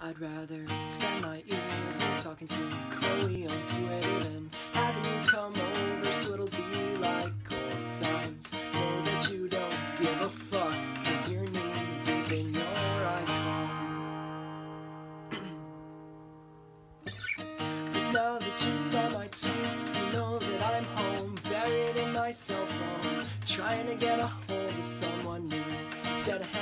I'd rather spend my evening talking to Chloe on Twitter than having you come over so it'll be like old times. Know that you don't give a fuck cause you're knee deep in your iPhone. but now that you saw my tweets, you know that I'm home, buried in my cell phone, trying to get a hold of someone new instead of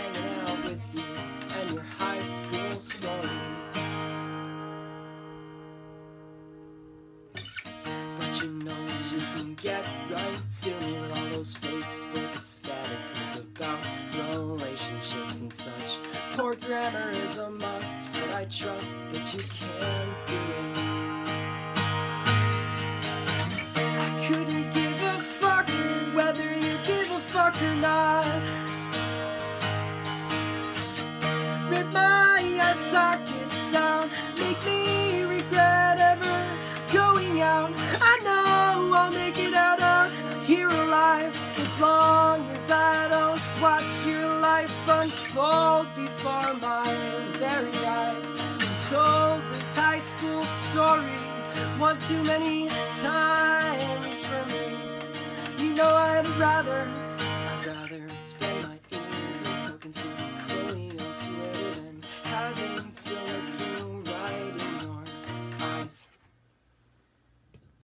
you can get right to me with all those Facebook statuses about relationships and such. Poor grammar is a must, but I trust that you can do it. I couldn't give a fuck whether you give a fuck or not. Rip my eye sockets out, make me as long as I don't watch your life unfold before my very eyes. You told this high school story one too many times for me. You know I'd rather